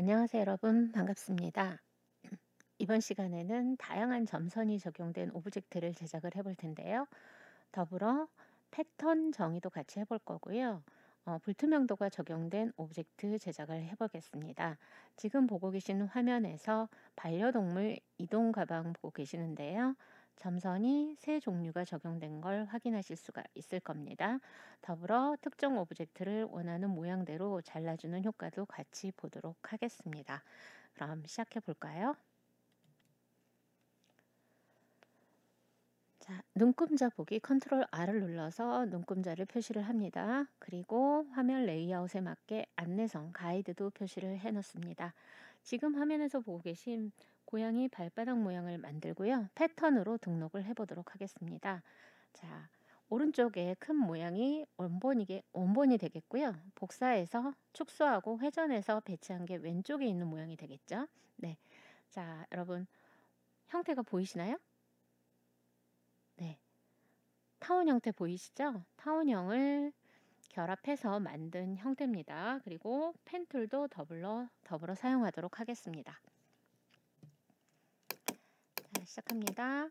안녕하세요 여러분 반갑습니다. 이번 시간에는 다양한 점선이 적용된 오브젝트를 제작을 해볼 텐데요. 더불어 패턴 정의도 같이 해볼 거고요. 어, 불투명도가 적용된 오브젝트 제작을 해보겠습니다. 지금 보고 계시는 화면에서 반려동물 이동 가방 보고 계시는데요. 점선이 세 종류가 적용된 걸 확인하실 수가 있을 겁니다. 더불어 특정 오브젝트를 원하는 모양대로 잘라주는 효과도 같이 보도록 하겠습니다. 그럼 시작해 볼까요? 자, 눈금자 보기 컨트롤 R을 눌러서 눈금자를 표시를 합니다. 그리고 화면 레이아웃에 맞게 안내선 가이드도 표시를 해 놓습니다. 지금 화면에서 보고 계신 고양이 발바닥 모양을 만들고요. 패턴으로 등록을 해 보도록 하겠습니다. 자, 오른쪽에 큰 모양이 원본이게 원본이 되겠고요. 복사해서 축소하고 회전해서 배치한 게 왼쪽에 있는 모양이 되겠죠. 네. 자, 여러분 형태가 보이시나요? 네. 타원 형태 보이시죠? 타원형을 결합해서 만든 형태입니다. 그리고 pen tool도 더불어, 더불어 사용하도록 하겠습니다. 자, 시작합니다.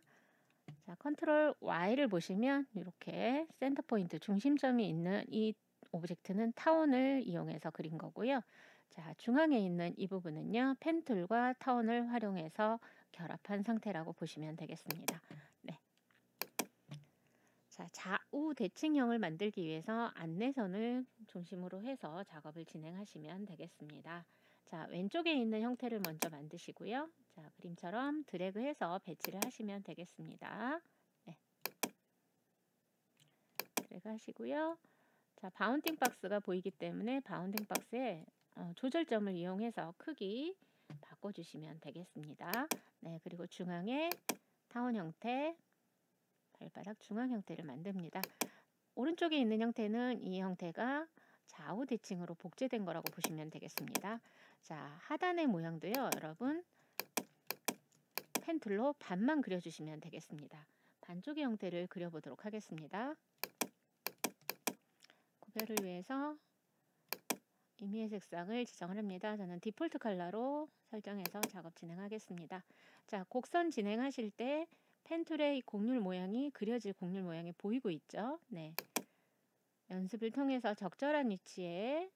자, 컨트롤 Y를 보시면 이렇게 센터 포인트 중심점이 있는 이 오브젝트는 타원을 이용해서 그린 거고요. 자, 중앙에 있는 이 부분은요. 펜 툴과 타원을 활용해서 결합한 상태라고 보시면 되겠습니다. 네. 자, 좌우 대칭형을 만들기 위해서 안내선을 중심으로 해서 작업을 진행하시면 되겠습니다. 자, 왼쪽에 있는 형태를 먼저 만드시고요. 자, 그림처럼 드래그해서 배치를 하시면 되겠습니다. 네. 드래그 하시고요. 자, bounding box가 보이기 때문에 bounding box에 어, 조절점을 이용해서 크기 바꿔주시면 되겠습니다. 네, 그리고 중앙에 타원 형태 발바닥 중앙 형태를 만듭니다. 오른쪽에 있는 형태는 이 형태가 좌우 대칭으로 복제된 거라고 보시면 되겠습니다. 자, 하단의 모양도요, 여러분 pen tool로 반만 그려주시면 되겠습니다. 반쪽의 형태를 그려보도록 하겠습니다. 구별을 위해서 임의의 색상을 지정을 합니다. 저는 디폴트 컬러로 설정해서 작업 진행하겠습니다. 자, 곡선 진행하실 때 펜툴의 곡률 모양이 그려질 곡률 모양이 보이고 있죠. 네. 연습을 통해서 적절한 위치에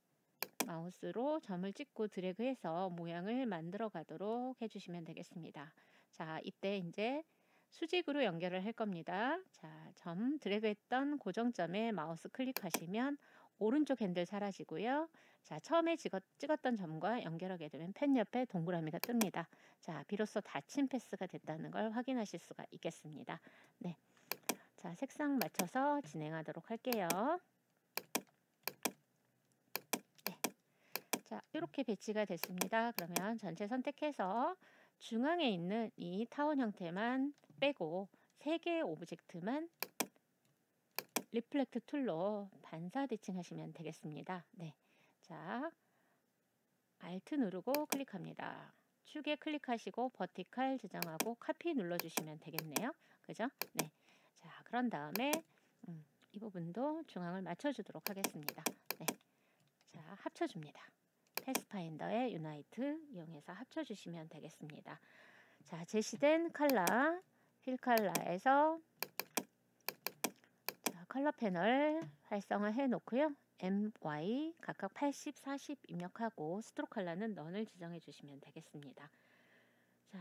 마우스로 점을 찍고 드래그해서 모양을 만들어 가도록 해주시면 되겠습니다. 자, 이때 이제 수직으로 연결을 할 겁니다. 자, 점 드래그했던 고정점에 마우스 클릭하시면 오른쪽 핸들 사라지고요. 자, 처음에 찍었, 찍었 던 점과 연결하게 되면 펜 옆에 동그라미가 뜹니다. 자, 비로소 닫힌 패스가 됐다는 걸 확인하실 수가 있겠습니다. 네. 자, 색상 맞춰서 진행하도록 할게요. 네. 자, 이렇게 배치가 됐습니다. 그러면 전체 선택해서 중앙에 있는 이 타원 형태만 빼고 세 개의 오브젝트만 reflect tool로 반사 대칭하시면 되겠습니다. 네. 자, Alt 누르고 클릭합니다. 축에 클릭하시고 vertical 지정하고 카피 눌러주시면 되겠네요. 그죠? 네. 자, 그런 다음에 음, 이 부분도 중앙을 맞춰주도록 하겠습니다. 네. 자, 합쳐줍니다. pathfinder의 unite 이용해서 합쳐주시면 되겠습니다. 자, 제시된 컬러, fill color에서 컬러 패널 활성화 해 놓고요. MY 각각 80, 40 입력하고 stroke color는 none을 지정해 주시면 되겠습니다. 자,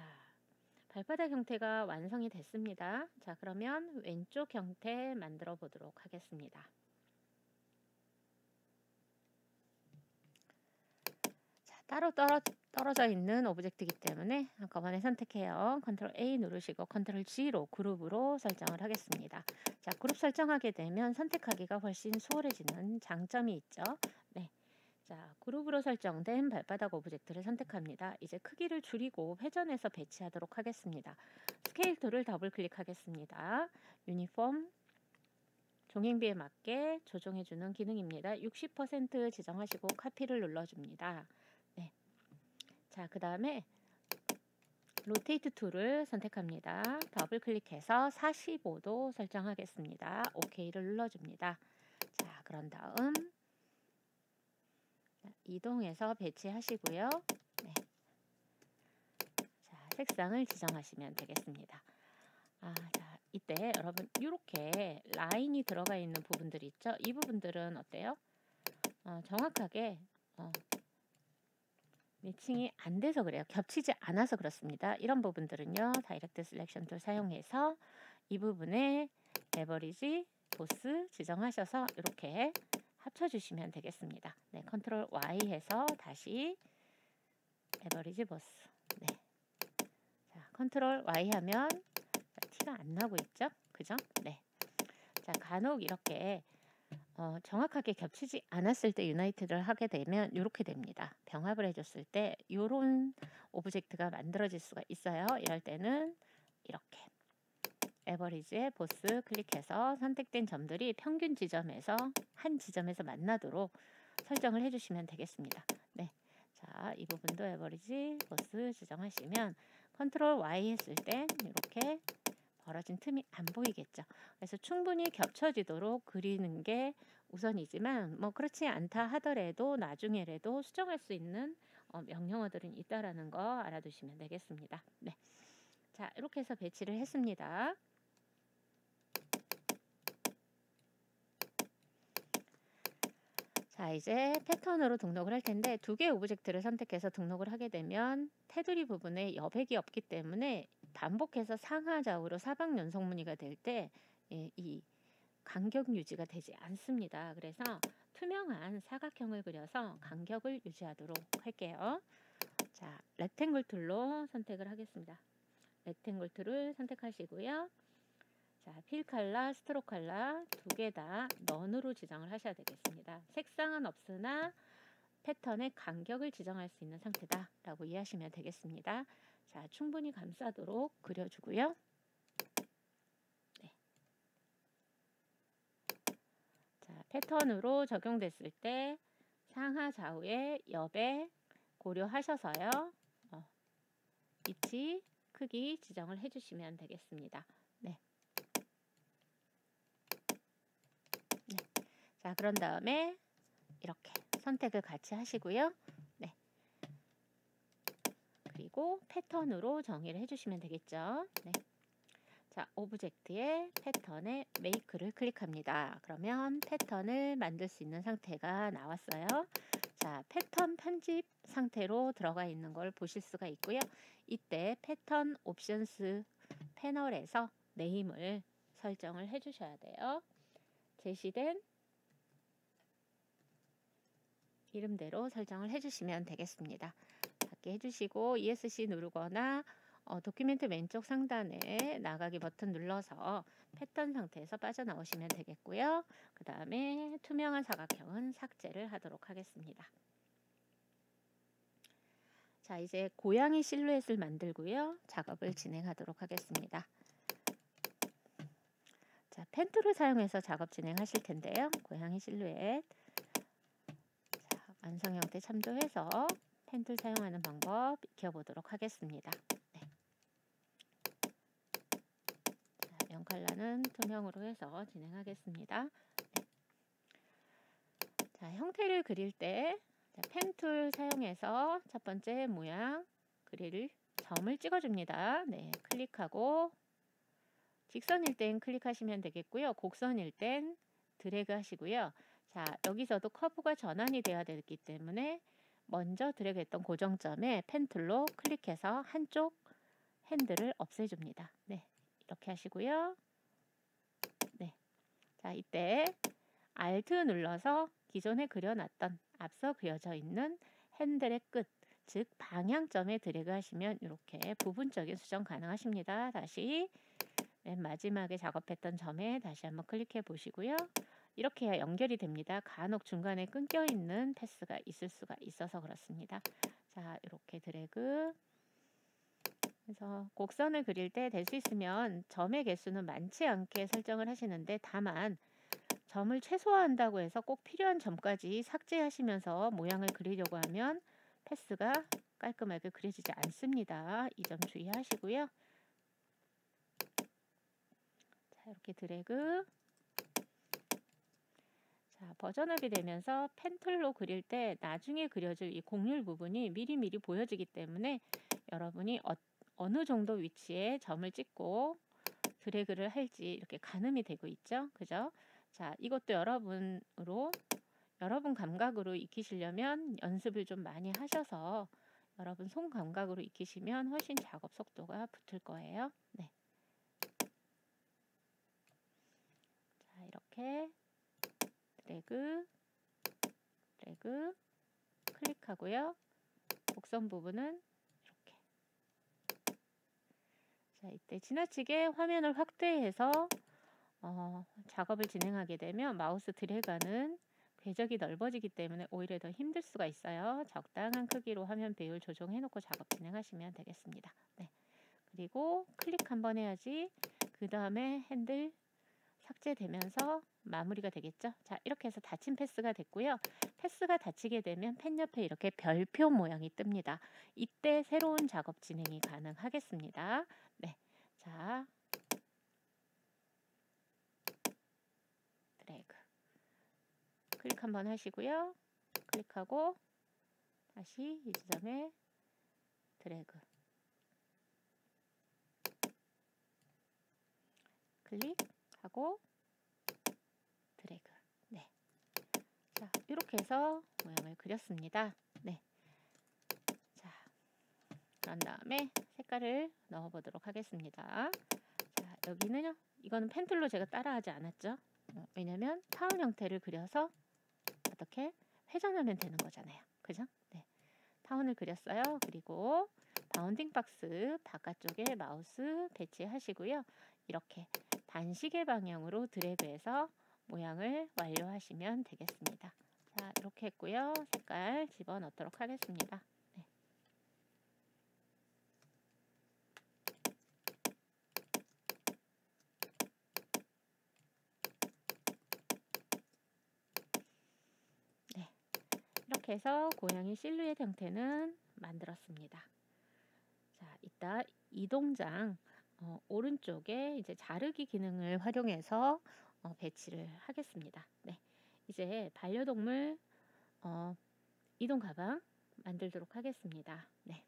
발바닥 형태가 완성이 됐습니다. 자, 그러면 왼쪽 형태 만들어 보도록 하겠습니다. 따로 떨어, 떨어져 있는 오브젝트이기 때문에 한꺼번에 선택해요. 컨트롤 A 누르시고 컨트롤 G로 그룹으로 설정을 하겠습니다. 자, 그룹 설정하게 되면 선택하기가 훨씬 수월해지는 장점이 있죠. 네. 자, 그룹으로 설정된 발바닥 오브젝트를 선택합니다. 이제 크기를 줄이고 회전해서 배치하도록 하겠습니다. scale tool을 더블 클릭하겠습니다. 유니폼 종횡비에 맞게 조정해주는 기능입니다. 60% 지정하시고 copy를 눌러줍니다. 자, 그 다음에 rotate tool을 선택합니다. 더블 클릭해서 45도 설정하겠습니다. OK를 눌러줍니다. 자, 그런 다음 이동해서 배치하시고요. 네. 자, 색상을 지정하시면 되겠습니다. 아, 자, 이때 여러분 이렇게 라인이 들어가 있는 부분들이 있죠. 이 부분들은 어때요? 어, 정확하게 어, 매칭이 안 돼서 그래요. 겹치지 않아서 그렇습니다. 이런 부분들은요. direct selection tool 사용해서 이 부분에 average, both 지정하셔서 이렇게 합쳐주시면 되겠습니다. 네, 컨트롤 Y 해서 다시 average both. 네. 자, 컨트롤 Y 하면 티가 안 나고 있죠? 그죠? 네. 자, 간혹 이렇게 어, 정확하게 겹치지 않았을 때 unite를 하게 되면 이렇게 됩니다. 병합을 해줬을 때 이런 오브젝트가 만들어질 수가 있어요. 이럴 때는 이렇게 average에 both 클릭해서 선택된 점들이 평균 지점에서 한 지점에서 만나도록 설정을 해주시면 되겠습니다. 네, 자, 이 부분도 average both 지정하시면 컨트롤 Y 했을 땐 이렇게 벌어진 틈이 안 보이겠죠. 그래서 충분히 겹쳐지도록 그리는 게 우선이지만 뭐 그렇지 않다 하더라도 나중에라도 수정할 수 있는 어, 명령어들은 있다라는 거 알아두시면 되겠습니다. 네. 자, 이렇게 해서 배치를 했습니다. 자, 이제 패턴으로 등록을 할 텐데 두 개의 오브젝트를 선택해서 등록을 하게 되면 테두리 부분에 여백이 없기 때문에 반복해서 상하 좌우로 사방 연속 무늬가 될 때이 예, 간격 유지가 되지 않습니다. 그래서 투명한 사각형을 그려서 간격을 유지하도록 할게요. 자, Rectangle Tool로 선택을 하겠습니다. Rectangle Tool을 선택하시고요. 자, Fill Color, Stroke Color 두개 다 None으로 지정을 하셔야 되겠습니다. 색상은 없으나 패턴의 간격을 지정할 수 있는 상태다 라고 이해하시면 되겠습니다. 자, 충분히 감싸도록 그려주고요. 네. 자, 패턴으로 적용됐을 때 상하 좌우의 옆에 고려하셔서요. 어, 위치, 크기 지정을 해주시면 되겠습니다. 네. 네. 자, 그런 다음에 이렇게 선택을 같이 하시고요. 네. 그리고 패턴으로 정의를 해주시면 되겠죠. 네. 자, Object의 Pattern에 Make를 클릭합니다. 그러면 패턴을 만들 수 있는 상태가 나왔어요. 자, 패턴 편집 상태로 들어가 있는 걸 보실 수가 있고요. 이때 Pattern Options 패널에서 Name을 설정을 해주셔야 돼요. 제시된 이름대로 설정을 해주시면 되겠습니다. 받게 해주시고 ESC 누르거나 어, 도큐멘트 왼쪽 상단에 나가기 버튼 눌러서 패턴 상태에서 빠져나오시면 되겠고요. 그 다음에 투명한 사각형은 삭제를 하도록 하겠습니다. 자 이제 고양이 실루엣을 만들고요. 작업을 진행하도록 하겠습니다. 자 펜툴을 사용해서 작업 진행하실 텐데요. 고양이 실루엣 완성 형태 참조해서 펜툴 사용하는 방법 익혀보도록 하겠습니다. 네. 자, 명칼라는 투명으로 해서 진행하겠습니다. 네. 자, 형태를 그릴 때 자, 펜툴 사용해서 첫 번째 모양 그릴 점을 찍어줍니다. 네, 클릭하고 직선일 땐 클릭하시면 되겠고요. 곡선일 땐 드래그 하시고요. 자, 여기서도 커브가 전환이 돼야 되기 때문에 먼저 드래그했던 고정점에 펜툴로 클릭해서 한쪽 핸들을 없애줍니다. 네, 이렇게 하시고요. 네, 자 이때 Alt 눌러서 기존에 그려놨던 앞서 그려져 있는 핸들의 끝, 즉 방향점에 드래그 하시면 이렇게 부분적인 수정 가능하십니다. 다시 맨 마지막에 작업했던 점에 다시 한번 클릭해 보시고요. 이렇게 연결이 됩니다. 간혹 중간에 끊겨 있는 패스가 있을 수가 있어서 그렇습니다. 자, 이렇게 드래그 그래서 곡선을 그릴 때 될 수 있으면 점의 개수는 많지 않게 설정을 하시는데 다만 점을 최소화한다고 해서 꼭 필요한 점까지 삭제하시면서 모양을 그리려고 하면 패스가 깔끔하게 그려지지 않습니다. 이 점 주의하시고요. 자, 이렇게 드래그 자, 버전업이 되면서 Pen Tool로 그릴 때 나중에 그려질 이 곡률 부분이 미리미리 보여지기 때문에 여러분이 어, 어느 정도 위치에 점을 찍고 드래그를 할지 이렇게 가늠이 되고 있죠. 그죠? 자, 이것도 여러분으로 여러분 감각으로 익히시려면 연습을 좀 많이 하셔서 여러분 손 감각으로 익히시면 훨씬 작업 속도가 붙을 거예요. 네. 자, 이렇게 드래그, 드래그, 클릭하고요. 곡선 부분은 이렇게. 자, 이때 지나치게 화면을 확대해서 어, 작업을 진행하게 되면 마우스 드래그는 궤적이 넓어지기 때문에 오히려 더 힘들 수가 있어요. 적당한 크기로 화면 배율 조정해 놓고 작업 진행하시면 되겠습니다. 네. 그리고 클릭 한번 해야지 그 다음에 핸들 삭제되면서 마무리가 되겠죠. 자 이렇게 해서 닫힌 패스가 됐고요. 패스가 닫히게 되면 펜 옆에 이렇게 별표 모양이 뜹니다. 이때 새로운 작업 진행이 가능하겠습니다. 네, 자 드래그 클릭 한번 하시고요. 클릭하고 다시 이 지점에 드래그 클릭 하고 드래그 네. 자 이렇게 해서 모양을 그렸습니다. 네. 자 그런 다음에 색깔을 넣어 보도록 하겠습니다. 자 여기는요 이거는 펜툴로 제가 따라하지 않았죠. 어, 왜냐면 타운 형태를 그려서 어떻게 회전하면 되는 거잖아요. 그죠? 네. 타원을 그렸어요. 그리고 Bounding Box 바깥쪽에 마우스 배치하시고요. 이렇게 반시계 방향으로 드래그해서 모양을 완료하시면 되겠습니다. 자, 이렇게 했고요. 색깔 집어넣도록 하겠습니다. 네. 네. 이렇게 해서 고양이 실루엣 형태는 만들었습니다. 자, 이따 이동장 어, 오른쪽에 이제 자르기 기능을 활용해서 어, 배치를 하겠습니다. 네, 이제 반려동물 어, 이동 가방 만들도록 하겠습니다. 네.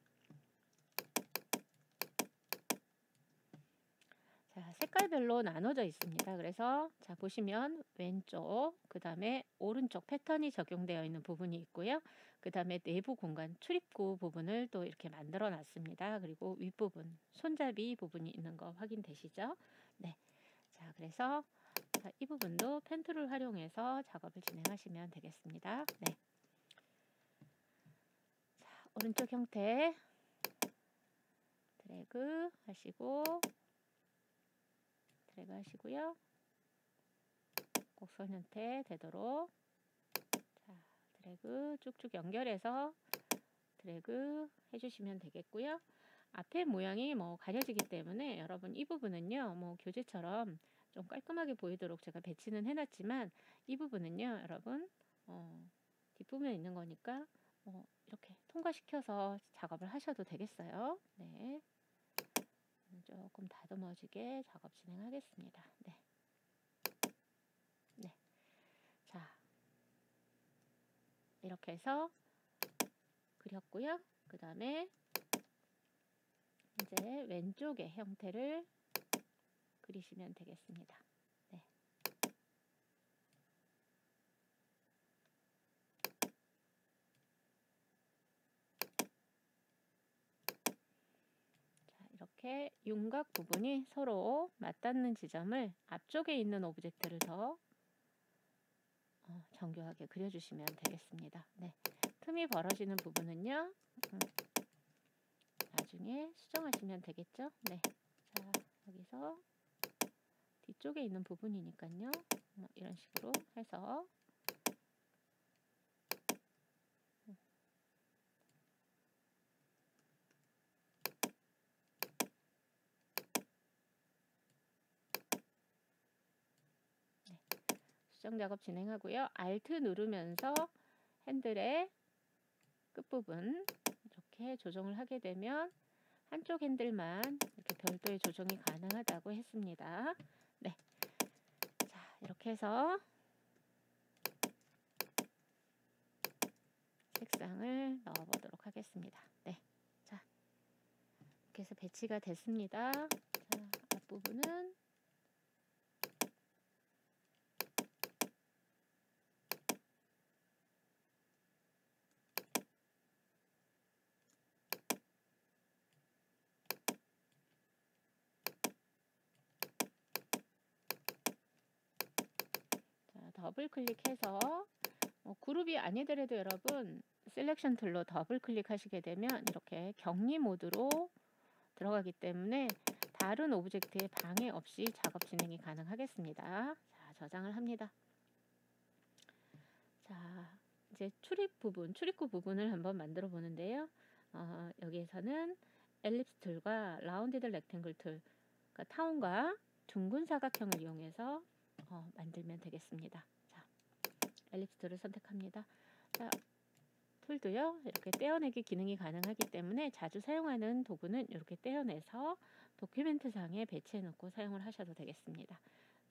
자, 색깔별로 나눠져 있습니다. 그래서 자 보시면 왼쪽, 그 다음에 오른쪽 패턴이 적용되어 있는 부분이 있고요. 그 다음에 내부 공간 출입구 부분을 또 이렇게 만들어 놨습니다. 그리고 윗부분, 손잡이 부분이 있는 거 확인되시죠? 네. 자, 그래서 자, 이 부분도 Pen Tool을 활용해서 작업을 진행하시면 되겠습니다. 네. 자, 오른쪽 형태 드래그 하시고 드래그 하시고요. 곡선 형태 되도록 자, 드래그 쭉쭉 연결해서 드래그 해주시면 되겠고요. 앞에 모양이 뭐 가려지기 때문에 여러분 이 부분은요 뭐 교재처럼 좀 깔끔하게 보이도록 제가 배치는 해놨지만 이 부분은요 여러분 어, 뒷부분에 있는 거니까 뭐 이렇게 통과시켜서 작업을 하셔도 되겠어요. 네. 조금 다듬어지게 작업 진행하겠습니다. 네. 네. 자. 이렇게 해서 그렸고요. 그 다음에 이제 왼쪽의 형태를 그리시면 되겠습니다. 네. 이렇게 윤곽 부분이 서로 맞닿는 지점을 앞쪽에 있는 오브젝트를 더 어, 정교하게 그려주시면 되겠습니다. 네. 틈이 벌어지는 부분은요. 음, 나중에 수정하시면 되겠죠. 네. 자, 여기서 뒤쪽에 있는 부분이니까요. 뭐 이런 식으로 해서 확장 작업 진행하고요. Alt 누르면서 핸들의 끝부분 이렇게 조정을 하게 되면 한쪽 핸들만 이렇게 별도의 조정이 가능하다고 했습니다. 네. 자, 이렇게 해서 색상을 넣어 보도록 하겠습니다. 네. 자. 이렇게 해서 배치가 됐습니다. 자, 앞부분은 더블 클릭해서 어, 그룹이 아니더라도 여러분 Selection Tool로 더블 클릭하시게 되면 이렇게 격리 모드로 들어가기 때문에 다른 object에 방해 없이 작업 진행이 가능하겠습니다. 자, 저장을 합니다. 자, 이제 출입 부분, 출입구 부분을 한번 만들어 보는데요. 어, 여기에서는 Ellipse Tool과 Rounded Rectangle Tool, 그러니까 타원과 둥근 사각형을 이용해서 어, 만들면 되겠습니다. 자, Ellipse Tool을 선택합니다. 자, 툴도요. 이렇게 떼어내기 기능이 가능하기 때문에 자주 사용하는 도구는 이렇게 떼어내서 도큐멘트 상에 배치해 놓고 사용을 하셔도 되겠습니다.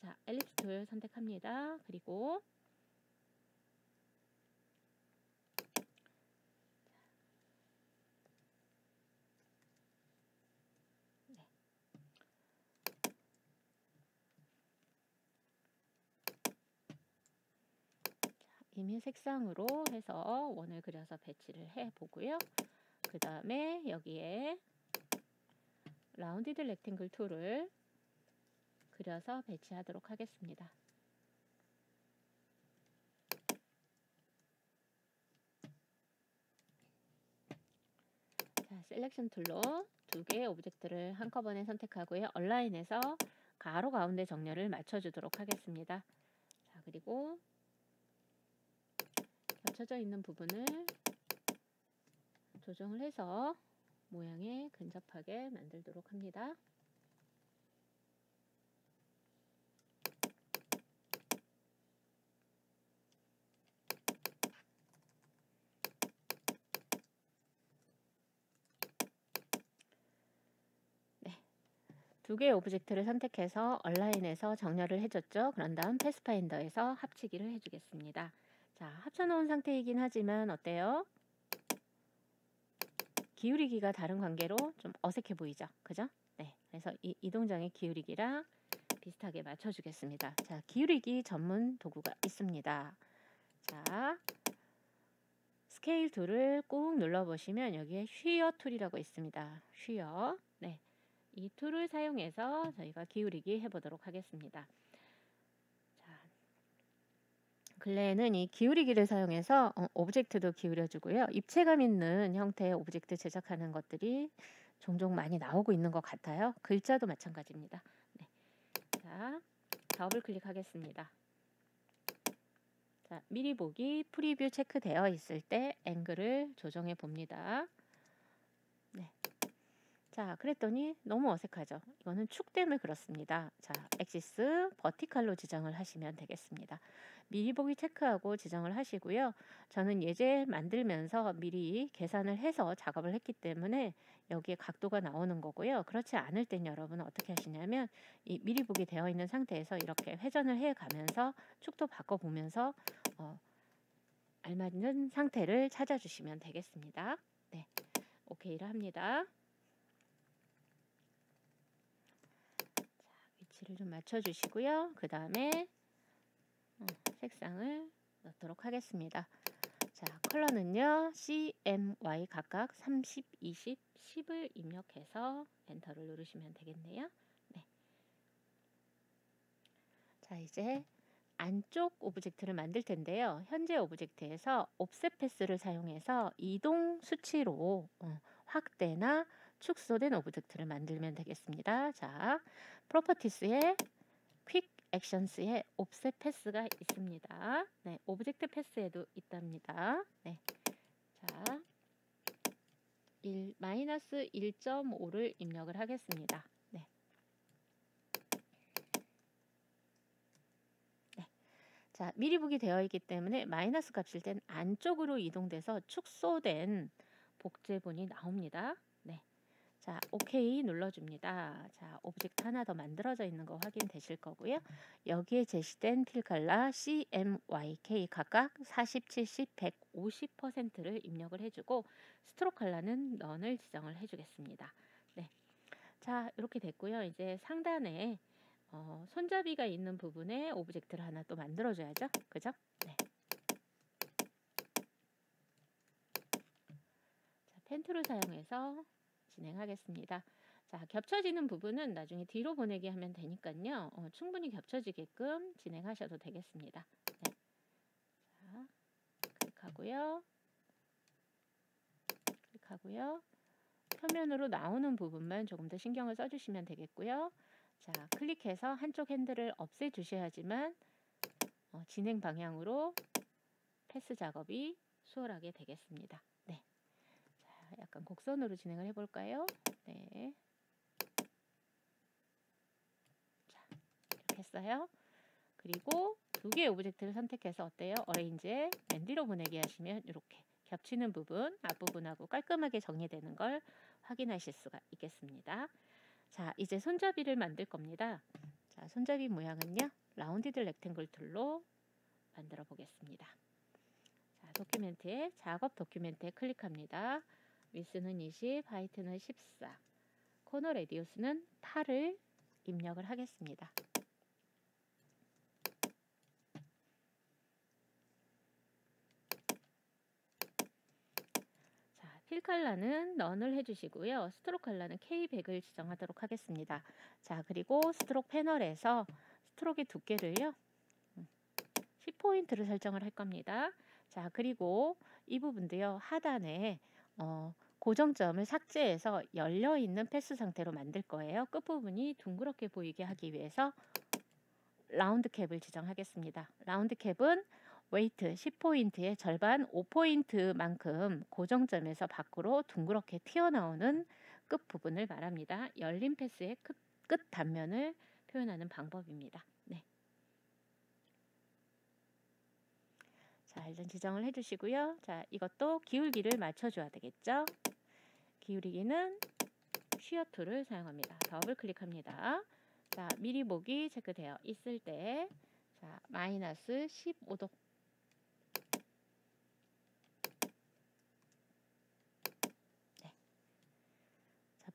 자, 엘립스 툴 선택합니다. 그리고 네. 임의 색상으로 해서 원을 그려서 배치를 해 보고요. 그 다음에 여기에 Rounded Rectangle Tool을 그려서 배치하도록 하겠습니다. 자, Selection Tool로 두 개의 object를 한꺼번에 선택하고요. Align에서 가로 가운데 정렬을 맞춰주도록 하겠습니다. 자, 그리고 겹쳐져 있는 부분을 조정을 해서 모양에 근접하게 만들도록 합니다. 네, 두 개의 object를 선택해서 Align에서 정렬을 해줬죠. 그런 다음 Pathfinder에서 합치기를 해주겠습니다. 자, 합쳐놓은 상태이긴 하지만 어때요? 기울이기가 다른 관계로 좀 어색해 보이죠? 그죠? 네, 그래서 이 이 동장의 기울이기랑 비슷하게 맞춰주겠습니다. 자, 기울이기 전문 도구가 있습니다. 자, Scale Tool을 꾹 눌러보시면 여기에 Shear Tool이라고 있습니다. Shear. 네, 이 tool을 사용해서 저희가 기울이기 해보도록 하겠습니다. 근래에는 이 기울이기를 사용해서 어, object도 기울여주고요. 입체감 있는 형태의 object 제작하는 것들이 종종 많이 나오고 있는 것 같아요. 글자도 마찬가지입니다. 네. 자, 더블 클릭하겠습니다. 자, 미리 보기 Preview 체크되어 있을 때 Angle을 조정해 봅니다. 네. 자, 그랬더니 너무 어색하죠. 이거는 축 때문에 그렇습니다. 자, 엑시스 버티칼로 지정을 하시면 되겠습니다. 미리 보기 체크하고 지정을 하시고요. 저는 예제 만들면서 미리 계산을 해서 작업을 했기 때문에 여기에 각도가 나오는 거고요. 그렇지 않을 땐 여러분은 어떻게 하시냐면 이 미리 보기 되어 있는 상태에서 이렇게 회전을 해 가면서 축도 바꿔 보면서 어, 알맞은 상태를 찾아주시면 되겠습니다. 네, 오케이를 합니다. 위치를 좀 맞춰주시고요. 그 다음에 어, 색상을 넣도록 하겠습니다. 자, 컬러는요. CMY 각각 30, 20, 10을 입력해서 엔터를 누르시면 되겠네요. 네. 자, 이제 안쪽 object를 만들 텐데요. 현재 object에서 Offset Path를 사용해서 이동 수치로 어, 확대나 축소된 object를 만들면 되겠습니다. 자, Properties에 Quick Actions에 Offset Path가 있습니다. 네, Object Path에도 있답니다. 네. 자, 1, 마이너스 1.5를 입력을 하겠습니다. 네. 네. 자, 미리 보기 되어 있기 때문에 마이너스 값일 땐 안쪽으로 이동돼서 축소된 복제본이 나옵니다. 자, OK 눌러줍니다. 자, object 하나 더 만들어져 있는 거 확인되실 거고요. 여기에 제시된 Fill Color CMYK 각각 40, 70, 150%를 입력을 해주고 Stroke Color는 None을 지정을 해주겠습니다. 네, 자 이렇게 됐고요. 이제 상단에 어, 손잡이가 있는 부분에 object를 하나 또 만들어줘야죠. 그죠? 네. 자, 펜툴을 사용해서 진행하겠습니다. 자, 겹쳐지는 부분은 나중에 뒤로 보내기 하면 되니까요. 어, 충분히 겹쳐지게끔 진행하셔도 되겠습니다. 네. 자, 클릭하고요. 클릭하고요. 표면으로 나오는 부분만 조금 더 신경을 써주시면 되겠고요. 자, 클릭해서 한쪽 핸들을 없애 주셔야지만 어, 진행 방향으로 path 작업이 수월하게 되겠습니다. 약간 곡선으로 진행을 해볼까요? 네. 자, 이렇게 했어요. 그리고 두 개의 object를 선택해서 어때요? Arrange에 맨 뒤로 보내기 하시면 이렇게 겹치는 부분, 앞부분하고 깔끔하게 정리되는 걸 확인하실 수가 있겠습니다. 자, 이제 손잡이를 만들 겁니다. 자, 손잡이 모양은요. Rounded Rectangle Tool로 만들어 보겠습니다. 자, document에 작업 document에 클릭합니다. 위스는 20, Height는 14, Corner Radius는 8을 입력을 하겠습니다. Fill Color는 None을 해주시고요. Stroke Color는 K100을 지정하도록 하겠습니다. 자, 그리고 Stroke 패널에서 Stroke의 두께를요. 10포인트를 음, 설정을 할 겁니다. 자, 그리고 이 부분도요. 하단에 어, 고정점을 삭제해서 열려 있는 path 상태로 만들 거예요. 끝부분이 둥그렇게 보이게 하기 위해서 Round Cap을 지정하겠습니다. Round Cap은 Weight 10포인트의 절반 5포인트만큼 고정점에서 밖으로 둥그렇게 튀어나오는 끝부분을 말합니다. 열린 패스의 끝, 끝 단면을 표현하는 방법입니다. 네. 자, 일단 지정을 해주시고요. 자, 이것도 기울기를 맞춰줘야 되겠죠. 기울이기는 Shear Tool을 사용합니다. 더블 클릭합니다. 자, 미리 보기 체크되어 있을 때, 자, 마이너스 15도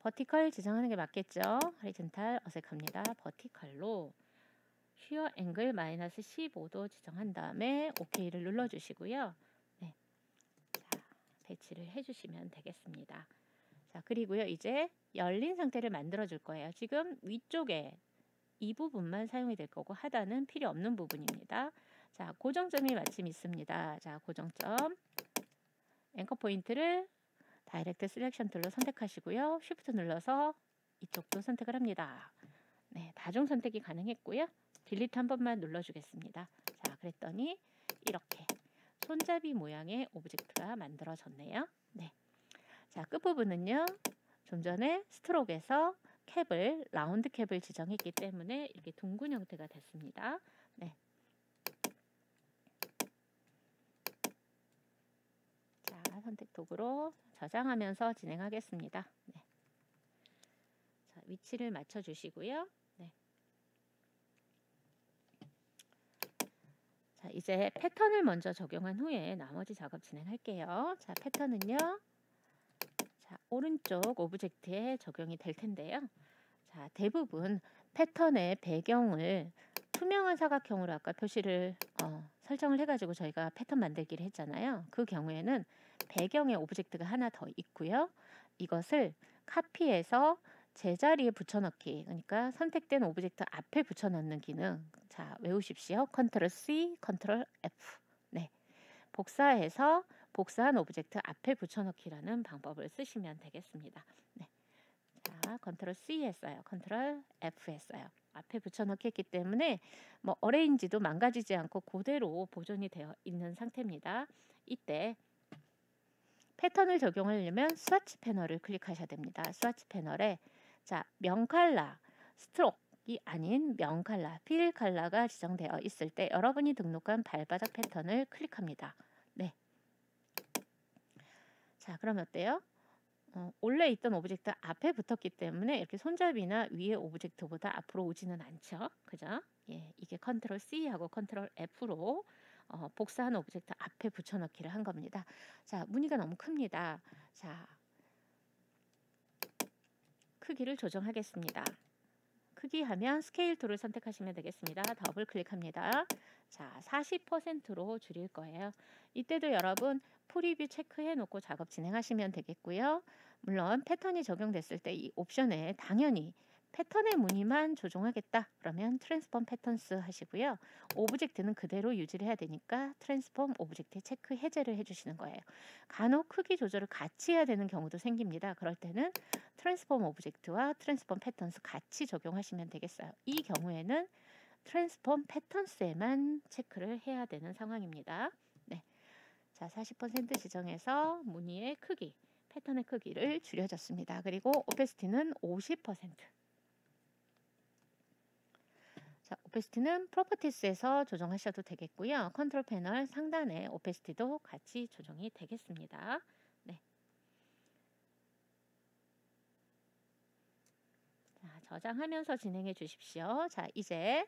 Vertical 지정하는 게 맞겠죠. Horizontal 어색합니다. Vertical로 Shear Angle 마이너스 15도 지정한 다음에 OK를 눌러주시고요. 네. 자, 배치를 해주시면 되겠습니다. 자, 그리고요. 이제 열린 상태를 만들어 줄 거예요. 지금 위쪽에 이 부분만 사용이 될 거고 하단은 필요 없는 부분입니다. 자, 고정점이 마침 있습니다. 자, 고정점 Anchor Point를 Direct Selection Tool로 선택하시고요. Shift 눌러서 이쪽도 선택을 합니다. 네, 다중 선택이 가능했고요. Delete 한 번만 눌러주겠습니다. 자, 그랬더니 이렇게 손잡이 모양의 object가 만들어졌네요. 네. 자, 끝부분은요. 좀 전에 Stroke에서 Cap을, Round Cap을 지정했기 때문에 이렇게 둥근 형태가 됐습니다. 네. 자, 선택 도구로 저장하면서 진행하겠습니다. 네. 자, 위치를 맞춰 주시고요. 네. 자, 이제 패턴을 먼저 적용한 후에 나머지 작업 진행할게요. 자, 패턴은요. 자, 오른쪽 object에 적용이 될 텐데요. 자, 대부분 패턴의 배경을 투명한 사각형으로 아까 표시를 어, 설정을 해가지고 저희가 패턴 만들기를 했잖아요. 그 경우에는 배경에 object가 하나 더 있고요. 이것을 카피해서 제자리에 붙여넣기 그러니까 선택된 object 앞에 붙여넣는 기능 자 외우십시오. Control C Control F. 네. 복사해서 복사한 object 앞에 붙여넣기라는 방법을 쓰시면 되겠습니다. 네. 자 Control C 했어요. Control F 했어요. 앞에 붙여넣기 했기 때문에 뭐 Arrange도 망가지지 않고 그대로 보존이 되어 있는 상태입니다. 이때 패턴을 적용하려면 스와치 패널을 클릭하셔야 됩니다. 스와치 패널에 자 명칼라 스트로크 이 아닌 명칼라 필 칼라가 지정되어 있을 때 여러분이 등록한 발바닥 패턴을 클릭합니다. 네. 자 그럼 어때요? 어, 원래 있던 object 앞에 붙었기 때문에 이렇게 손잡이나 위에 object보다 앞으로 오지는 않죠. 그죠? 예, 이게 Control C하고 Control F로 어, 복사한 object 앞에 붙여넣기를 한 겁니다. 자, 무늬가 너무 큽니다. 자, 크기를 조정하겠습니다. 크기 하면 Scale Tool을 선택하시면 되겠습니다. 더블 클릭합니다. 자, 40%로 줄일 거예요. 이때도 여러분 Preview 체크해 놓고 작업 진행하시면 되겠고요. 물론 패턴이 적용됐을 때 이 옵션에 당연히 패턴의 무늬만 조정하겠다. 그러면 transform patterns 하시고요. object는 그대로 유지를 해야 되니까 transform objects 체크 해제를 해주시는 거예요. 간혹 크기 조절을 같이 해야 되는 경우도 생깁니다. 그럴 때는 transform objects와 transform patterns 같이 적용하시면 되겠어요. 이 경우에는 transform patterns에만 체크를 해야 되는 상황입니다. 네. 자, 40% 지정해서 무늬의 크기, 패턴의 크기를 줄여줬습니다. 그리고 opacity는 50%. 자, opacity는 properties에서 조정하셔도 되겠고요. control panel 상단에 opacity도 같이 조정이 되겠습니다. 네. 자, 저장하면서 진행해 주십시오. 자, 이제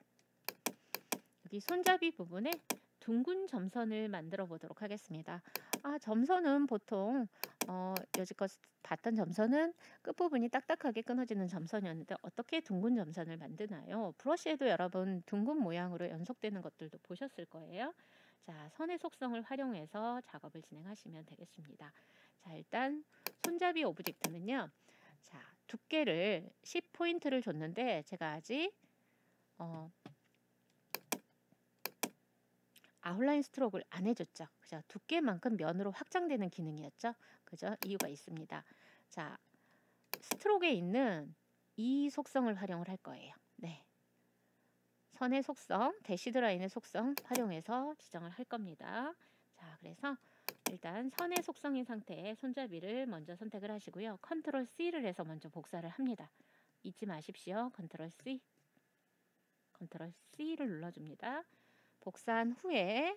여기 손잡이 부분에 둥근 점선을 만들어 보도록 하겠습니다. 아, 점선은 보통 어, 여지껏 봤던 점선은 끝부분이 딱딱하게 끊어지는 점선이었는데 어떻게 둥근 점선을 만드나요? 브러쉬에도 여러분 둥근 모양으로 연속되는 것들도 보셨을 거예요. 자, 선의 속성을 활용해서 작업을 진행하시면 되겠습니다. 자, 일단 손잡이 오브젝트는요. 자, 두께를 10포인트를 줬는데 제가 아직 어, outline stroke를 안 해줬죠. 그죠? 두께만큼 면으로 확장되는 기능이었죠. 그죠? 이유가 있습니다. 자, stroke에 있는 이 속성을 활용을 할 거예요. 네. 선의 속성, dashed line의 속성 활용해서 지정을 할 겁니다. 자, 그래서 일단 선의 속성인 상태에 손잡이를 먼저 선택을 하시고요. control C를 해서 먼저 복사를 합니다. 잊지 마십시오. control C. control C를 눌러줍니다. 복사한 후에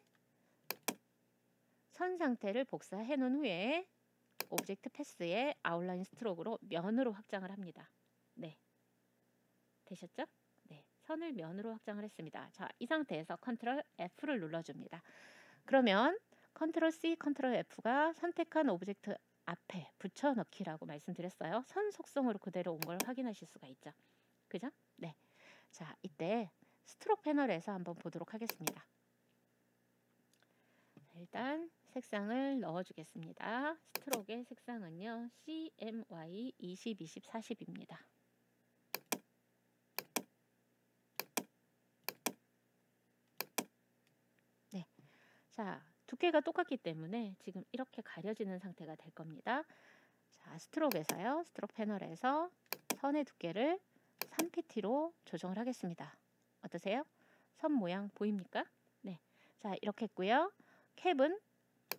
선 상태를 복사해 놓은 후에 object path에 outline stroke로 면으로 확장을 합니다. 네. 되셨죠? 네. 선을 면으로 확장을 했습니다. 자, 이 상태에서 control F를 눌러줍니다. 그러면 control C, control F가 선택한 object 앞에 붙여넣기라고 말씀드렸어요. 선 속성으로 그대로 온 걸 확인하실 수가 있죠. 그죠? 네. 자, 이때 스트로크 패널에서 한번 보도록 하겠습니다. 일단 색상을 넣어주겠습니다. 스트로크의 색상은요. CMY 20, 20, 40입니다. 네. 자, 두께가 똑같기 때문에 지금 이렇게 가려지는 상태가 될 겁니다. 자, stroke에서요. stroke 패널에서 선의 두께를 3pt로 조정을 하겠습니다. 어떠세요? 선 모양 보입니까? 네. 자, 이렇게 했고요. cap은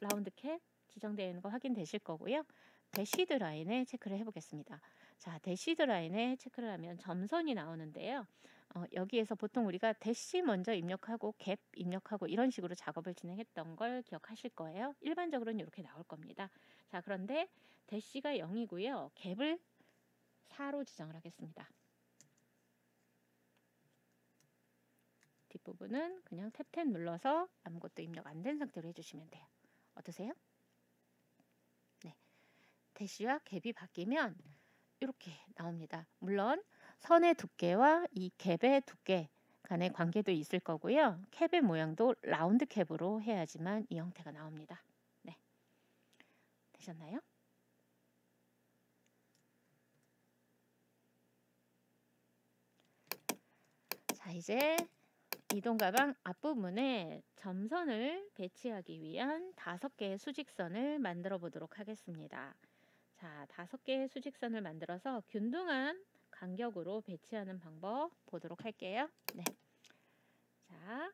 round cap 지정되어 있는 거 확인되실 거고요. dashed line에 체크를 해보겠습니다. 자, dashed line에 체크를 하면 점선이 나오는데요. 어, 여기에서 보통 우리가 대시 먼저 입력하고 갭 입력하고 이런 식으로 작업을 진행했던 걸 기억하실 거예요. 일반적으로는 이렇게 나올 겁니다. 자, 그런데 대시가 0이고요. 갭을 4로 지정을 하겠습니다. 뒷부분은 그냥 탭탭 눌러서 아무것도 입력 안 된 상태로 해주시면 돼요. 어떠세요? 네. 대시와 갭이 바뀌면 이렇게 나옵니다. 물론 선의 두께와 이 갭의 두께 간의 관계도 있을 거고요. 캡의 모양도 라운드 캡으로 해야지만 이 형태가 나옵니다. 네. 되셨나요? 자, 이제 이동 가방 앞부분에 점선을 배치하기 위한 다섯 개의 수직선을 만들어 보도록 하겠습니다. 자, 다섯 개의 수직선을 만들어서 균등한 간격으로 배치하는 방법 보도록 할게요. 네. 자,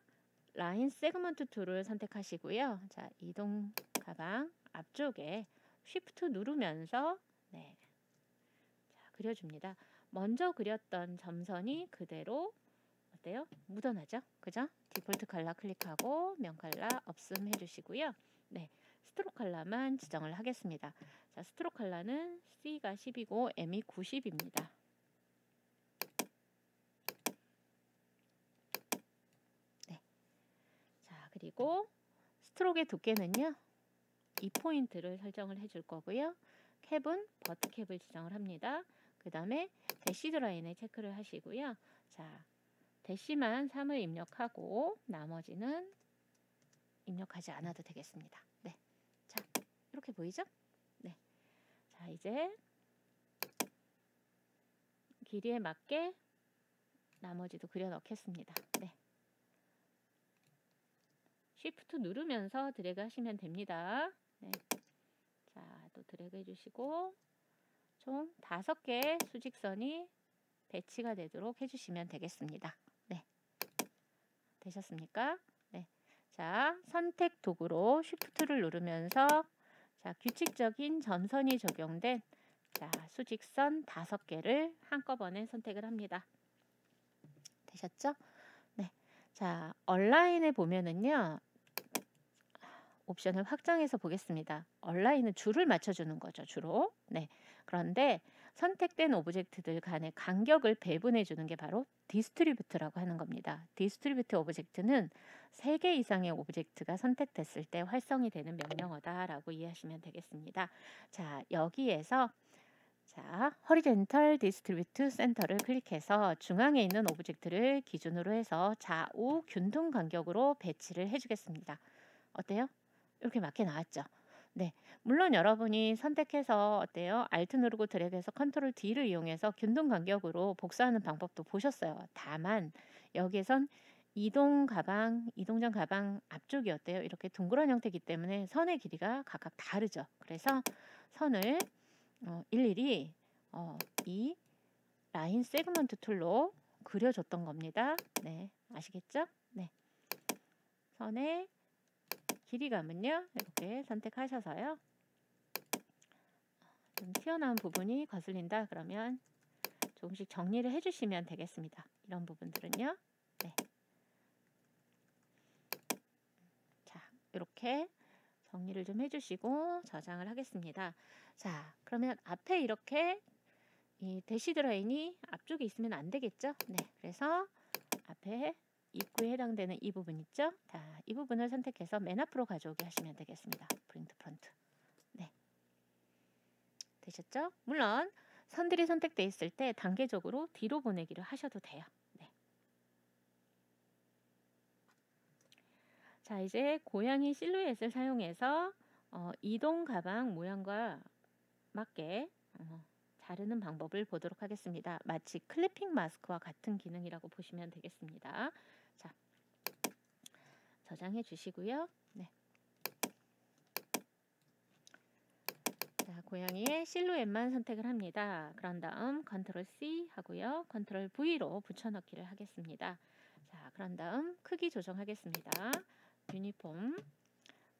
line segment tool을 선택하시고요. 자, 이동 가방 앞쪽에 shift 누르면서 네. 자, 그려줍니다. 먼저 그렸던 점선이 그대로 어때요? 묻어나죠? 그죠? default color 클릭하고 면 컬러 없음 해주시고요. 네, stroke color만 지정을 하겠습니다. 자, stroke color는 C가 10이고 M이 90입니다. 네. 자, 그리고 stroke의 두께는요. 2포인트를 설정을 해줄 거고요. cap은 butt cap을 지정을 합니다. 그 다음에 dashed line에 체크를 하시고요. 자, dash만 3을 입력하고 나머지는 입력하지 않아도 되겠습니다. 네. 자, 이렇게 보이죠? 네. 자, 이제 길이에 맞게 나머지도 그려 넣겠습니다. 네. 쉬프트 누르면서 드래그 하시면 됩니다. 네. 자, 또 드래그 해주시고 총 다섯 개의 수직선이 배치가 되도록 해주시면 되겠습니다. 네. 되셨습니까? 네. 자, 선택 도구로 쉬프트를 누르면서 자, 규칙적인 점선이 적용된 자, 수직선 다섯 개를 한꺼번에 선택을 합니다. 되셨죠? 네. 자, align에 보면은요. 옵션을 확장해서 보겠습니다. 온라인은 줄을 맞춰주는 거죠. 주로. 네. 그런데 선택된 object들 간의 간격을 배분해 주는 게 바로 distribute라고 하는 겁니다. distribute objects는 3개 이상의 object가 선택됐을 때 활성이 되는 명령어다라고 이해하시면 되겠습니다. 자, 여기에서 자, horizontal distribute center를 클릭해서 중앙에 있는 object를 기준으로 해서 좌우 균등 간격으로 배치를 해주겠습니다. 어때요? 이렇게 맞게 나왔죠. 네, 물론 여러분이 선택해서 어때요? Alt 누르고 드래그해서 control D를 이용해서 균등 간격으로 복사하는 방법도 보셨어요. 다만 여기에선 이동 가방, 이동전 가방 앞쪽이 어때요? 이렇게 둥그런 형태이기 때문에 선의 길이가 각각 다르죠. 그래서 선을 어, 일일이 어, 이 line segment tool로 그려줬던 겁니다. 네, 아시겠죠? 네, 선의 길이감은요. 이렇게 선택하셔서요. 좀 튀어나온 부분이 거슬린다 그러면 조금씩 정리를 해주시면 되겠습니다. 이런 부분들은요. 네. 자, 이렇게 정리를 좀 해주시고 저장을 하겠습니다. 자, 그러면 앞에 이렇게 이 대시 드라인이 앞쪽에 있으면 안 되겠죠? 네, 그래서 앞에 입구에 해당되는 이 부분 있죠? 자, 이 부분을 선택해서 맨 앞으로 가져오게 하시면 되겠습니다. 프린트 프런트. 네. 되셨죠? 물론 선들이 선택되어 있을 때 단계적으로 뒤로 보내기를 하셔도 돼요. 네. 자, 이제 고양이 실루엣을 사용해서 어, 이동 가방 모양과 맞게 어, 자르는 방법을 보도록 하겠습니다. 마치 clipping mask와 같은 기능이라고 보시면 되겠습니다. 자, 저장해 주시고요. 네. 자, 고양이의 실루엣만 선택을 합니다. 그런 다음 control C 하고요. control V로 붙여넣기를 하겠습니다. 자, 그런 다음 크기 조정하겠습니다. uniform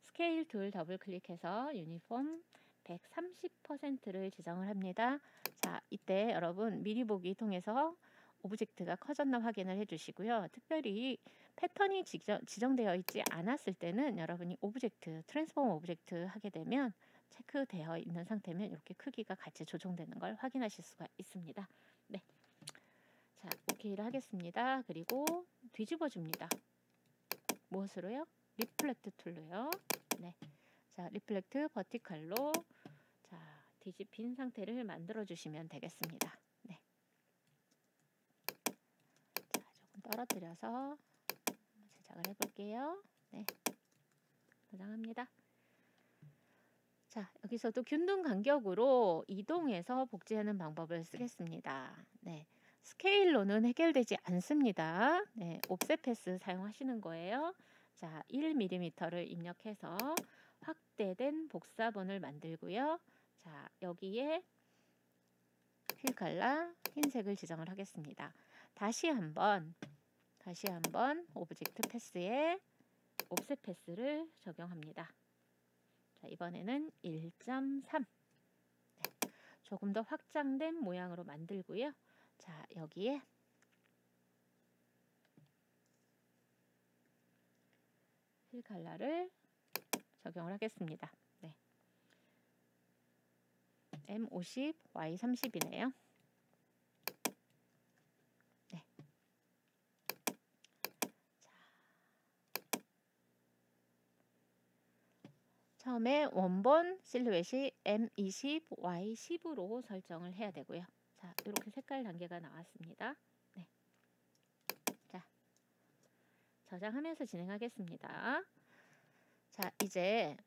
scale tool 더블 클릭해서 유니폼 130%를 지정을 합니다. 자, 이때 여러분 미리 보기 통해서 object가 커졌나 확인을 해주시고요. 특별히 패턴이 지정, 되어 있지 않았을 때는 여러분이 object, transform objects 하게 되면 체크되어 있는 상태면 이렇게 크기가 같이 조정되는 걸 확인하실 수가 있습니다. 네. 자, 오케이를 하겠습니다. 그리고 뒤집어 줍니다. 무엇으로요? reflect tool로요. 네. 자, reflect vertical로 자, 뒤집힌 상태를 만들어 주시면 되겠습니다. 네. 자, 조금 떨어뜨려서 제작을 해 볼게요. 네. 저장합니다. 자, 여기서도 균등 간격으로 이동해서 복제하는 방법을 쓰겠습니다. 네. scale로는 해결되지 않습니다. 네, offset path 사용하시는 거예요. 자, 1mm를 입력해서 확대된 복사본을 만들고요. 자, 여기에 fill color 흰색을 지정을 하겠습니다. 다시 한번 다시 한번 object path에 옵셋 패스를 적용합니다. 자, 이번에는 1.3 네, 조금 더 확장된 모양으로 만들고요. 자, 여기에 휠 컬러를 적용을 하겠습니다. 네. M50, Y30이네요. 처음에 원본 실루엣이 M20, Y10으로 설정을 해야 되고요. 자, 이렇게 색깔 단계가 나왔습니다. 네. 자, 저장하면서 진행하겠습니다. 자, 이제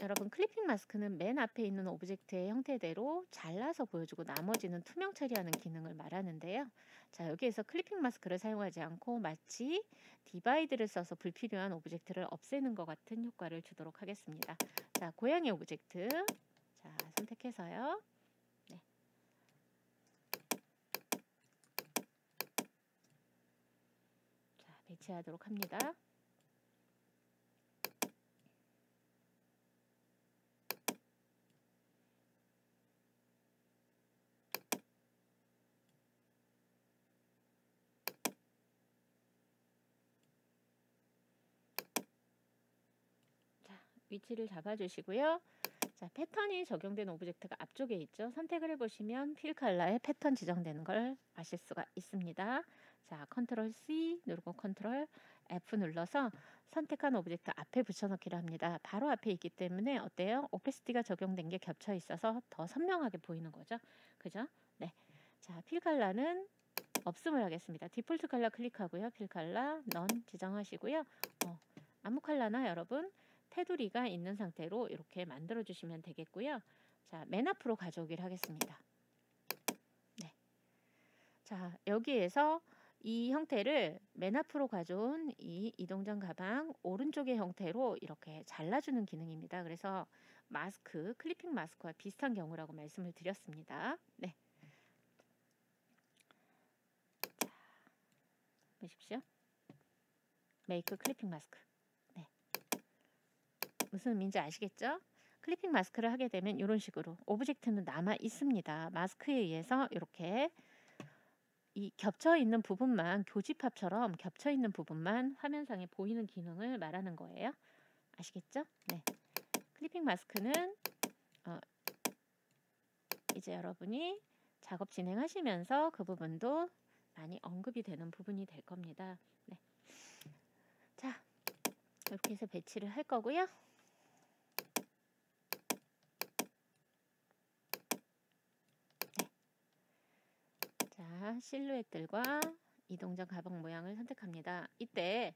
여러분 clipping mask는 맨 앞에 있는 object의 형태대로 잘라서 보여주고 나머지는 투명 처리하는 기능을 말하는데요. 자 여기에서 clipping mask를 사용하지 않고 마치 divide를 써서 불필요한 object를 없애는 것 같은 효과를 주도록 하겠습니다. 자 고양이 object 자 선택해서요. 네. 자 배치하도록 합니다. 위치를 잡아주시고요. 자, 패턴이 적용된 object가 앞쪽에 있죠. 선택을 해보시면 fill color에 패턴 지정되는 걸 아실 수가 있습니다. 자, 컨트롤 C 누르고 컨트롤 F 눌러서 선택한 object 앞에 붙여넣기를 합니다. 바로 앞에 있기 때문에 어때요? opacity가 적용된 게 겹쳐 있어서 더 선명하게 보이는 거죠. 그죠? 네. 자, fill color는 없음을 하겠습니다. default color 클릭하고요. fill color none 지정하시고요. 어, 아무 컬러나 여러분 테두리가 있는 상태로 이렇게 만들어 주시면 되겠고요. 자, 맨 앞으로 가져오기를 하겠습니다. 네. 자, 여기에서 이 형태를 맨 앞으로 가져온 이 이동전 가방 오른쪽의 형태로 이렇게 잘라주는 기능입니다. 그래서 마스크, 클리핑 마스크와 비슷한 경우라고 말씀을 드렸습니다. 네. 자, 보십시오. make clipping mask. 무슨 의미인지 아시겠죠? clipping mask를 하게 되면 이런 식으로 object는 남아 있습니다. 마스크에 의해서 이렇게 이 겹쳐 있는 부분만 교집합처럼 겹쳐 있는 부분만 화면상에 보이는 기능을 말하는 거예요. 아시겠죠? 네. clipping mask는 어, 이제 여러분이 작업 진행하시면서 그 부분도 많이 언급이 되는 부분이 될 겁니다. 네. 자, 이렇게 해서 배치를 할 거고요. 실루엣들과 이동전 가방 모양을 선택합니다. 이때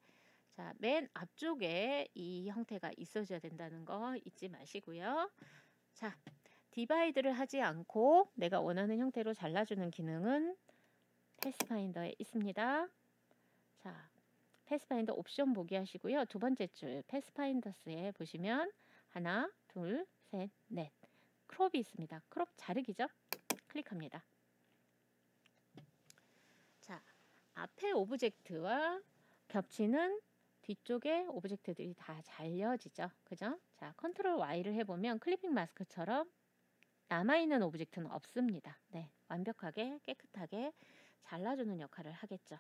자, 맨 앞쪽에 이 형태가 있어줘야 된다는 거 잊지 마시고요. 자, divide를 하지 않고 내가 원하는 형태로 잘라주는 기능은 pathfinder에 있습니다. 자, pathfinder 옵션 보기 하시고요. 두 번째 줄 pathfinders에 보시면 하나, 둘, 셋, 넷 crop이 있습니다. crop 자르기죠? 클릭합니다. 앞에 object와 겹치는 뒤쪽에 object들이 다 잘려지죠. 그죠? 자, 컨트롤 Y를 해보면 clipping mask처럼 남아있는 object는 없습니다. 네, 완벽하게 깨끗하게 잘라주는 역할을 하겠죠.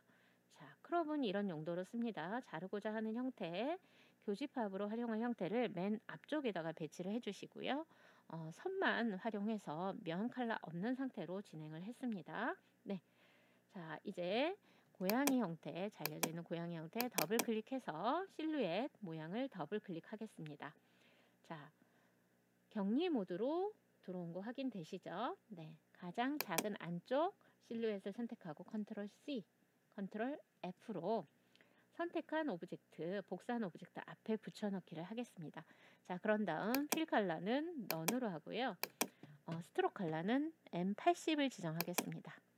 자, crop은 이런 용도로 씁니다. 자르고자 하는 형태, 교집합으로 활용할 형태를 맨 앞쪽에다가 배치를 해주시고요. 어, 선만 활용해서 면 칼라 없는 상태로 진행을 했습니다. 네, 자 이제 고양이 형태, 잘려져 있는 고양이 형태 더블 클릭해서 실루엣 모양을 더블 클릭하겠습니다. 자, 격리 모드로 들어온 거 확인되시죠? 네, 가장 작은 안쪽 실루엣을 선택하고 컨트롤 C, 컨트롤 F로 선택한 object, 복사한 object 앞에 붙여넣기를 하겠습니다. 자, 그런 다음 fill color는 none으로 하고요. 어, stroke color는 M80을 지정하겠습니다.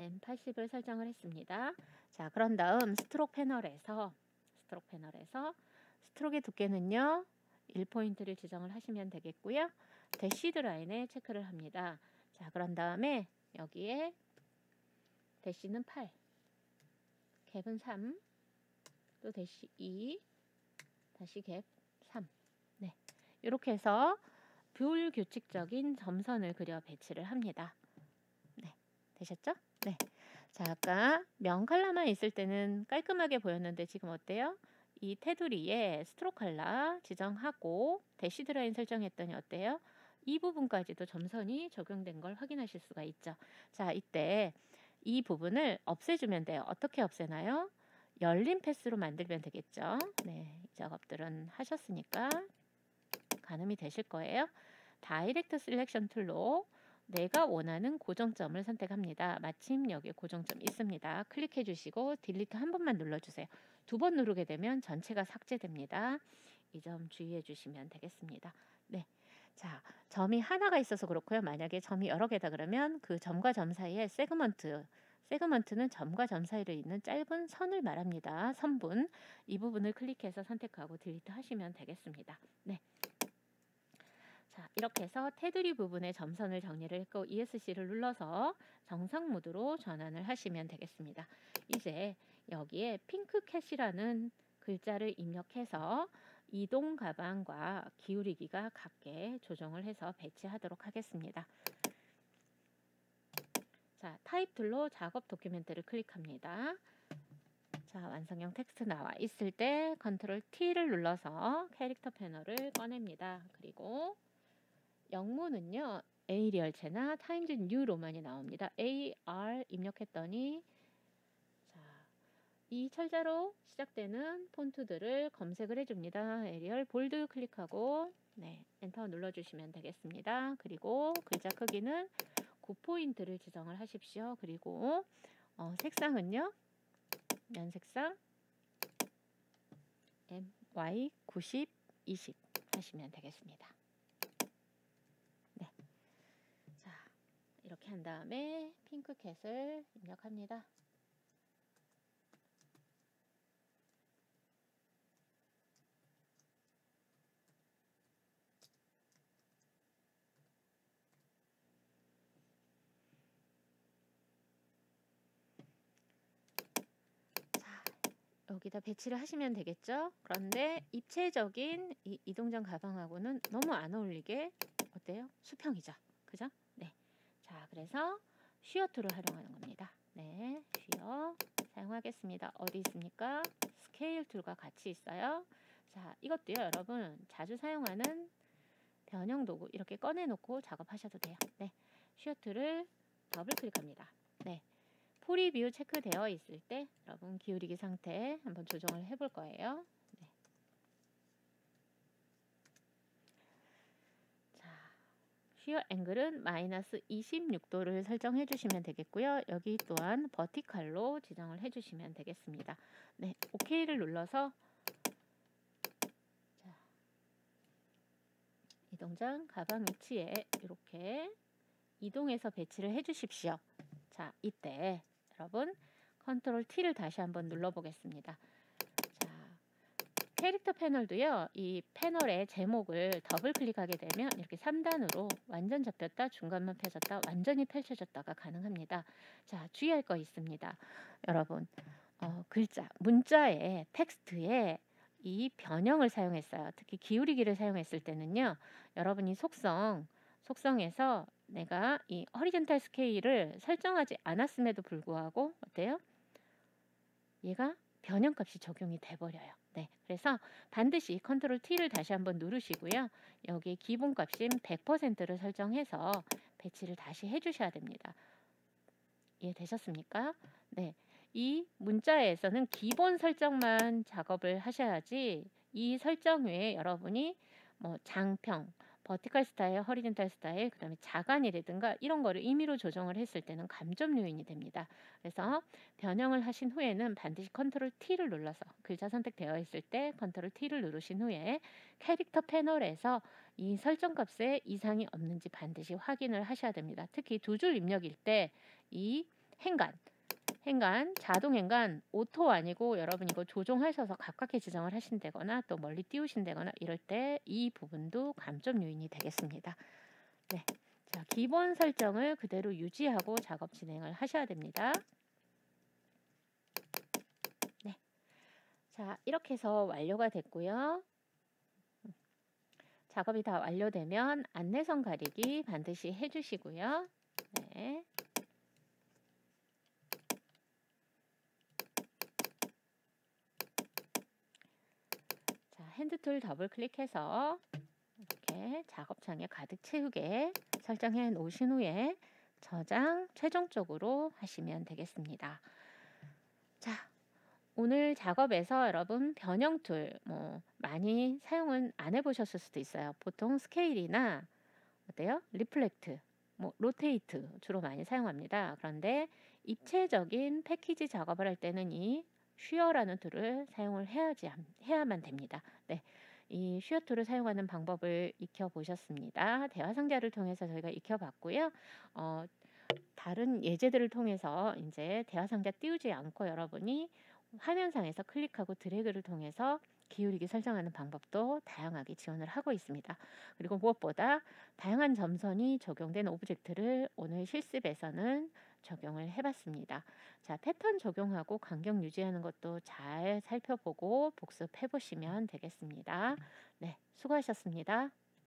M80을 설정을 했습니다. 자, 그런 다음 stroke 패널에서 stroke 패널에서 stroke의 두께는요. 1포인트를 지정을 하시면 되겠고요. dashed line에 체크를 합니다. 자, 그런 다음에 여기에 dash는 8, gap은 3, 또 대시 2, 다시 갭 3. 네, 이렇게 해서 불규칙적인 점선을 그려 배치를 합니다. 네, 되셨죠? 네. 자, 아까 면 컬러만 있을 때는 깔끔하게 보였는데 지금 어때요? 이 테두리에 stroke color 지정하고 dashed line 설정했더니 어때요? 이 부분까지도 점선이 적용된 걸 확인하실 수가 있죠. 자, 이때 이 부분을 없애주면 돼요. 어떻게 없애나요? 열린 패스로 만들면 되겠죠. 네, 이 작업들은 하셨으니까 가늠이 되실 거예요. direct selection tool로 내가 원하는 고정점을 선택합니다. 마침 여기 고정점 있습니다. 클릭해 주시고 delete 한 번만 눌러주세요. 두 번 누르게 되면 전체가 삭제됩니다. 이 점 주의해 주시면 되겠습니다. 네. 자, 점이 하나가 있어서 그렇고요. 만약에 점이 여러 개다 그러면 그 점과 점 사이에 segment, segment는 점과 점 사이를 잇는 짧은 선을 말합니다. 선분. 이 부분을 클릭해서 선택하고 delete 하시면 되겠습니다. 네. 자, 이렇게 해서 테두리 부분의 점선을 정리를 했고 ESC를 눌러서 정상 모드로 전환을 하시면 되겠습니다. 이제 여기에 Pink Cat이라는 글자를 입력해서 이동 가방과 기울이기가 같게 조정을 해서 배치하도록 하겠습니다. 자, type tool로 작업 document를 클릭합니다. 자, 완성형 텍스트 나와 있을 때 control T를 눌러서 캐릭터 패널을 꺼냅니다. 그리고 영문은요. Arial체나 Times New Roman이 나옵니다. AR 입력했더니 자, 이 철자로 시작되는 폰트들을 검색을 해줍니다. Arial Bold 클릭하고 네, 엔터 눌러주시면 되겠습니다. 그리고 글자 크기는 9포인트를 지정을 하십시오. 그리고 어, 색상은요. 면 색상 MY 90 20 하시면 되겠습니다. 한 다음에 핑크캣을 입력합니다. 여기다 배치를 하시면 되겠죠. 그런데 입체적인 이 이동전 가방하고는 너무 안 어울리게 어때요? 수평이죠. 그죠? 자, 그래서 Shear Tool을 활용하는 겁니다. 네, Shear 사용하겠습니다. 어디 있습니까? Scale Tool과 같이 있어요. 자, 이것도요, 여러분 자주 사용하는 변형 도구 이렇게 꺼내놓고 작업하셔도 돼요. 네, Shear Tool을 더블 클릭합니다. 네, 프리뷰 체크되어 있을 때 여러분 기울이기 상태 한번 조정을 해볼 거예요. 슈어 앵글은 마이너스 26도를 설정해 주시면 되겠고요. 여기 또한 버티칼로 지정을 해 주시면 되겠습니다. 네, OK를 눌러서 자, 이동장 가방 위치에 이렇게 이동해서 배치를 해 주십시오. 자, 이때 여러분 control T를 다시 한번 눌러 보겠습니다. 캐릭터 패널도요. 이 패널의 제목을 더블 클릭하게 되면 이렇게 3단으로 완전 접혔다, 중간만 펴졌다, 완전히 펼쳐졌다가 가능합니다. 자, 주의할 거 있습니다. 여러분, 어, 글자, 문자에 텍스트에 이 변형을 사용했어요. 특히 기울이기를 사용했을 때는요. 여러분이 속성, 속성에서 내가 이 Horizontal Scale을 설정하지 않았음에도 불구하고 어때요? 얘가 변형값이 적용이 돼버려요. 네, 그래서 반드시 control T를 다시 한번 누르시고요. 여기 기본값인 100%를 설정해서 배치를 다시 해주셔야 됩니다. 이해되셨습니까? 네, 이 문자에서는 기본 설정만 작업을 하셔야지 이 설정 외에 여러분이 뭐 장평, Vertical Scale, Horizontal Scale, 그 다음에 자간이라든가 이런 거를 임의로 조정을 했을 때는 감점 요인이 됩니다. 그래서 변형을 하신 후에는 반드시 control T를 눌러서 글자 선택되어 있을 때 control T를 누르신 후에 캐릭터 패널에서 이 설정 값에 이상이 없는지 반드시 확인을 하셔야 됩니다. 특히 두 줄 입력일 때 이 행간, 행간, 자동 행간, Auto 아니고 여러분 이거 조정하셔서 가깝게 지정을 하신다거나 또 멀리 띄우신다거나 이럴 때 이 부분도 감점 요인이 되겠습니다. 네. 자, 기본 설정을 그대로 유지하고 작업 진행을 하셔야 됩니다. 네. 자, 이렇게 해서 완료가 됐고요. 작업이 다 완료되면 안내선 가리기 반드시 해주시고요. 네. Hand Tool 더블 클릭해서 이렇게 작업창에 가득 채우게 설정해 놓으신 후에 저장 최종적으로 하시면 되겠습니다. 자, 오늘 작업에서 여러분 변형 tool 뭐 많이 사용은 안 해보셨을 수도 있어요. 보통 Scale이나 어때요? Reflect, 뭐 Rotate 주로 많이 사용합니다. 그런데 입체적인 패키지 작업을 할 때는 이 Shear라는 tool을 사용을 해야지 해야만 됩니다. 네. 이 Shear Tool을 사용하는 방법을 익혀 보셨습니다. 대화 상자를 통해서 저희가 익혀 봤고요. 어, 다른 예제들을 통해서 이제 대화 상자 띄우지 않고 여러분이 화면상에서 클릭하고 드래그를 통해서 기울이기 설정하는 방법도 다양하게 지원을 하고 있습니다. 그리고 무엇보다 다양한 점선이 적용된 object를 오늘 실습에서는 적용을 해봤습니다. 자, 패턴 적용하고 간격 유지하는 것도 잘 살펴보고 복습해 보시면 되겠습니다. 네, 수고하셨습니다.